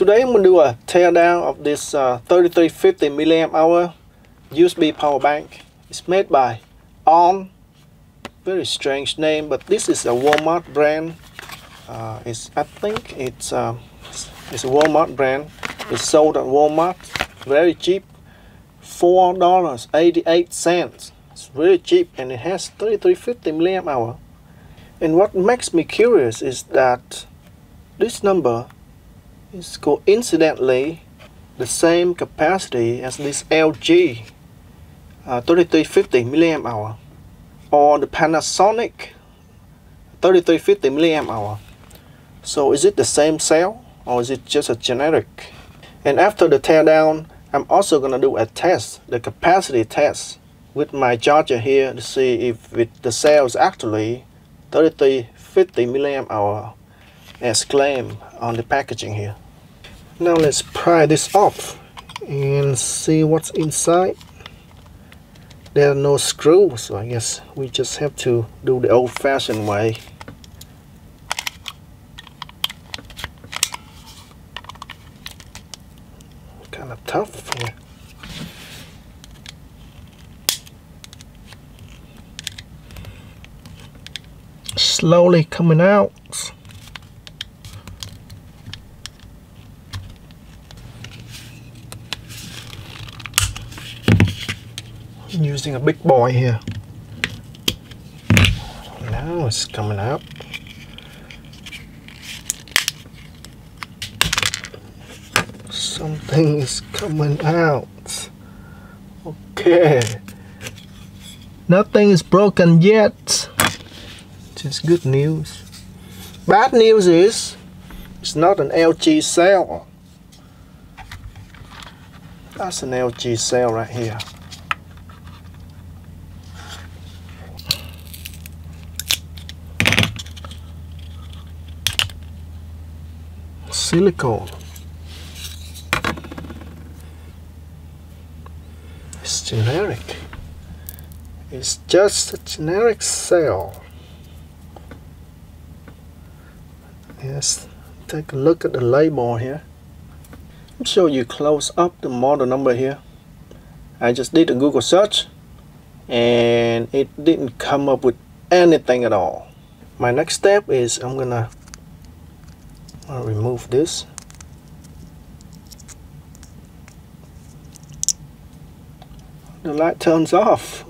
Today I'm going to do a teardown of this uh, 3350 milliamp hour USB power bank. It's made by onn. Very strange name, but this is a Walmart brand. Uh, it's I think it's uh, it's a Walmart brand. It's sold at Walmart. Very cheap. Four dollars eighty-eight cents. It's really cheap, and it has 3350 milliamp hour. And what makes me curious is that this number is coincidentally the same capacity as this LG uh, 3350 milliamp hour or the Panasonic 3350 milliamp hour. So is it the same cell or is it just a generic? And after the teardown, I'm also gonna do a test, the capacity test with my charger here to see if it, the cell is actually 3350 milliamp hour as on the packaging here. Now let's pry this off and see what's inside. There are no screws, so I guess we just have to do the old-fashioned way. Kind of tough here. Slowly coming out. Using a big boy here. Now it's coming out. Something is coming out. Okay. Nothing is broken yet. Just good news. Bad news is it's not an LG cell. That's an LG cell right here. Silicone. It's generic. It's just a generic cell. Yes, take a look at the label here. I'm sure you close up the model number here. I just did a Google search and it didn't come up with anything at all. My next step is I'm gonna I'll remove this. The light turns off.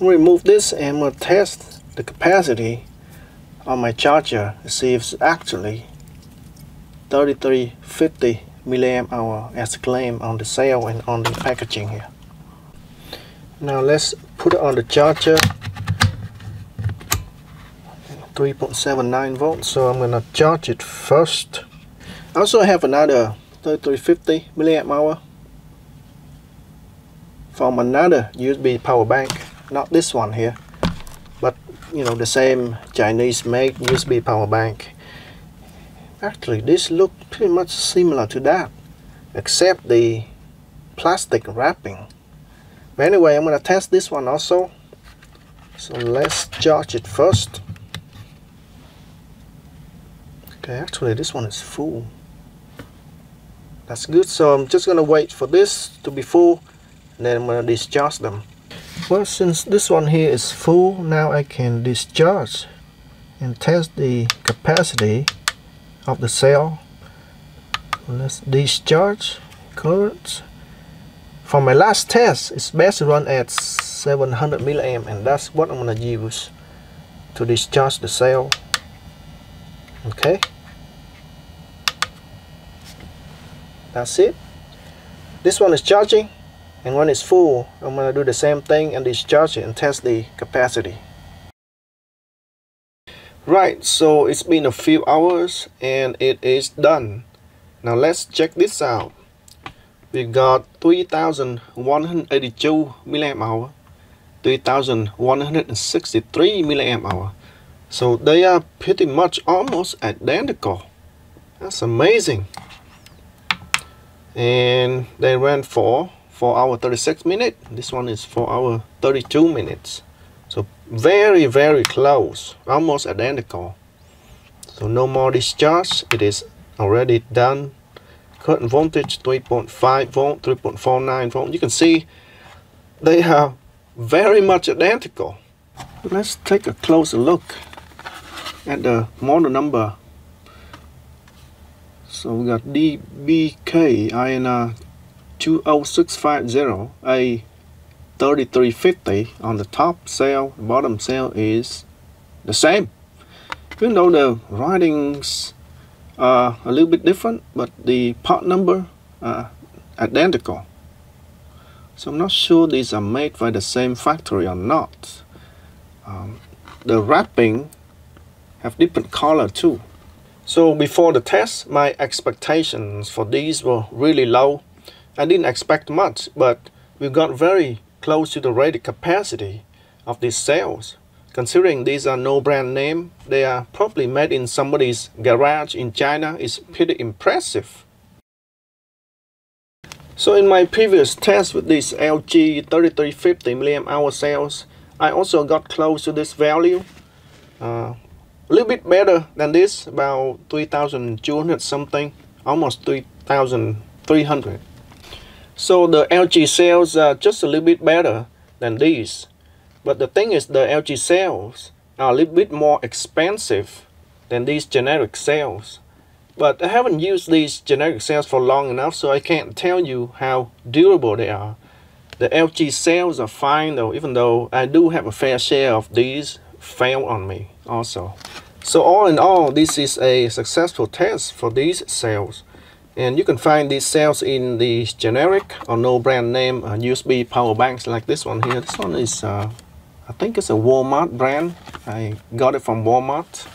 Remove this and we'll test the capacity on my charger to see if it's actually 3350 milliamp hour as claimed on the sale and on the packaging here. Now let's put it on the charger 3.79 volts so I'm gonna charge it first. I also have another 3350 milliamp hour from another USB power bank not this one here but you know the same Chinese made USB power bank. Actually this look pretty much similar to that except the plastic wrapping. But anyway I'm gonna test this one also. So let's charge it first Okay, actually this one is full. That's good. So I'm just gonna wait for this to be full and then I'm gonna discharge them. Well, since this one here is full, now I can discharge and test the capacity of the cell. Let's discharge current. For my last test, it's best to run at 700 milliamp and that's what I'm gonna use to discharge the cell. Okay. That's it. This one is charging and when it's full I'm gonna do the same thing and discharge it and test the capacity. Right so it's been a few hours and it is done. Now let's check this out. We got 3182 milliamp hour 3163 milliamp hour. So they are pretty much almost identical. That's amazing and they ran for 4 hour 36 minutes this one is 4 hour 32 minutes. So very very close. Almost identical. So no more discharge. It is already done. Current voltage 3.5 volt 3.49 volt. You can see they are very much identical. Let's take a closer look at the model number so we got DBK INR 20650 A 3350 on the top cell. Bottom cell is the same. Even though the writings are a little bit different but the part number are identical. So I'm not sure these are made by the same factory or not. Um, the wrapping have different color too so before the test my expectations for these were really low I didn't expect much but we got very close to the rated capacity of these cells Considering these are no brand name, they are probably made in somebody's garage in China is pretty impressive. So in my previous test with these LG 3350 mAh cells, I also got close to this value. Uh, a little bit better than this, about 3200 something, almost 3300. So the LG cells are just a little bit better than these. But the thing is the LG cells are a little bit more expensive than these generic cells. But I haven't used these generic cells for long enough so I can't tell you how durable they are. The LG cells are fine though, even though I do have a fair share of these fail on me also. So all in all, this is a successful test for these cells. And you can find these cells in the generic or no brand name uh, USB power banks like this one here. This one is uh, I think it's a Walmart brand. I got it from Walmart.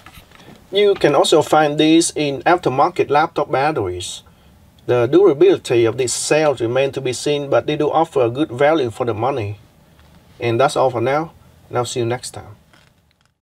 You can also find these in aftermarket laptop batteries. The durability of these cells remain to be seen, but they do offer a good value for the money. And that's all for now, and I'll see you next time.